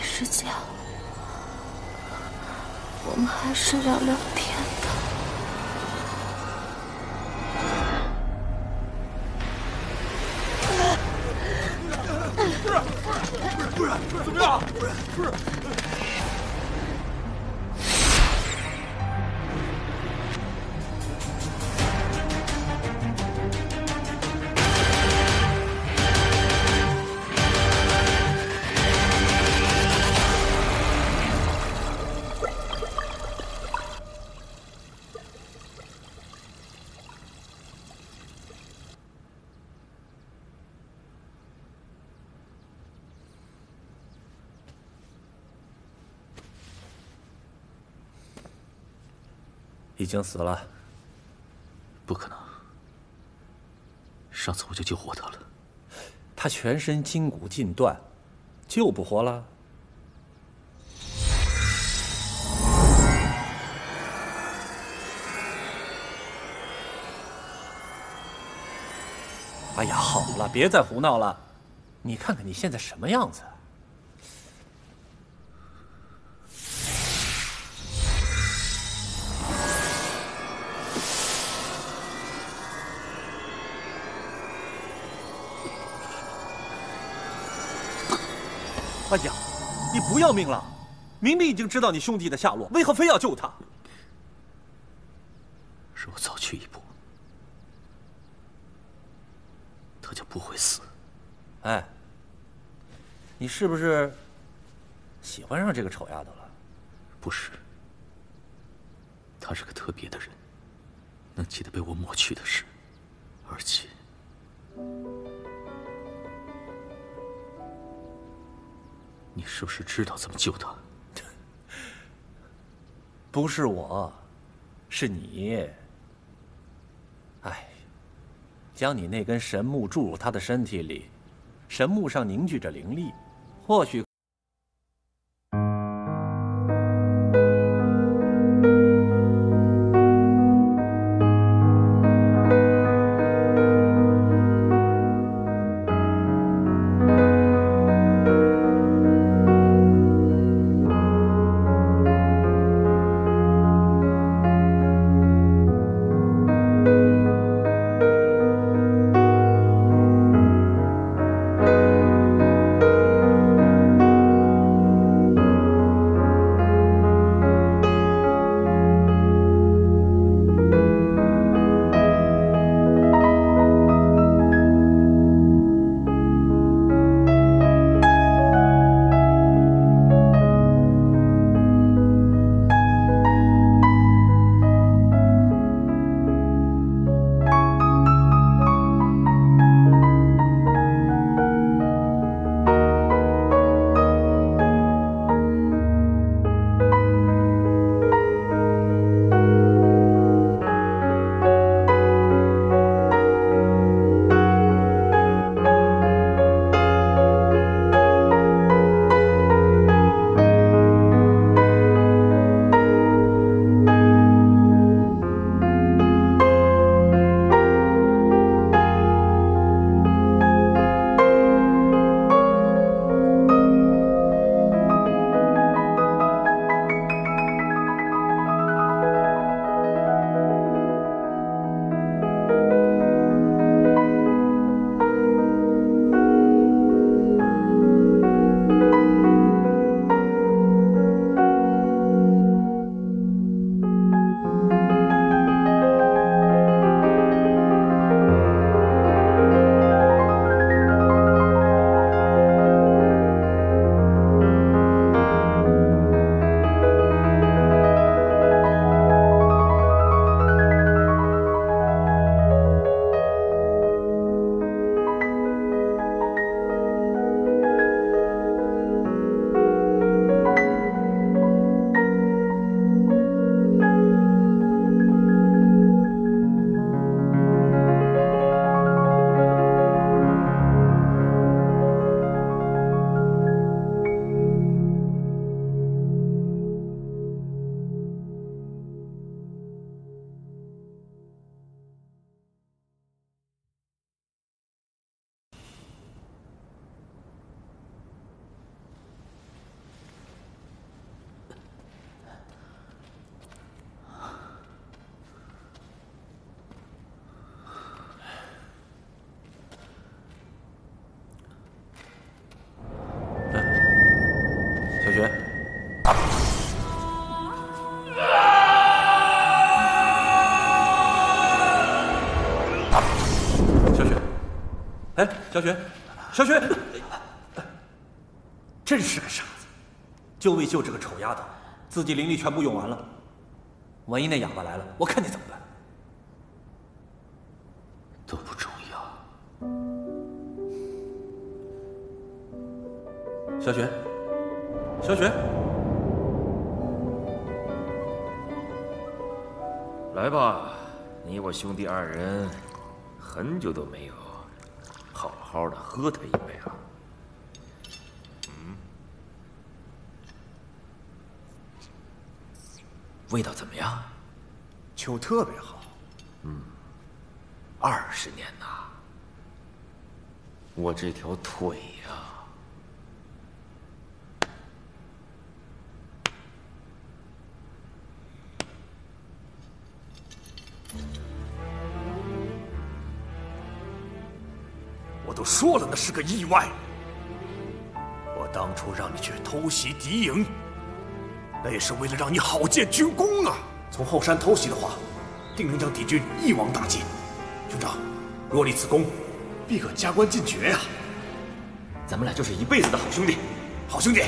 没时间了。我们还是聊聊天吧。不是，不是，怎么样？不是，不是。已经死了，不可能。上次我就救活他了，他全身筋骨尽断，救不活了。哎呀，好了，别再胡闹了。你看看你现在什么样子？哎呀，你不要命了！明明已经知道你兄弟的下落，为何非要救他？是我早去一步，他就不会死。哎，你是不是喜欢上这个丑丫头了？不是，她是个特别的人，能记得被我抹去的事，而且。你是不是知道怎么救他？不是我，是你。哎，将你那根神木注入他的身体里，神木上凝聚着灵力，或许。小雪，小雪，哎，小雪，小雪，真是个傻子，就为救这个丑丫头，自己灵力全部用完了。万一那哑巴来了，我看你怎么办？都不重要。小雪，小雪，来吧，你我兄弟二人很久都没有好好的喝他一杯了。嗯，味道怎么样？酒特别好。嗯二十年呐，我这条腿呀、我都说了，那是个意外。我当初让你去偷袭敌营，那也是为了让你好建军功啊。从后山偷袭的话，定能将敌军一网打尽。兄长，若立此功，必可加官进爵呀、咱们俩就是一辈子的好兄弟。好兄弟。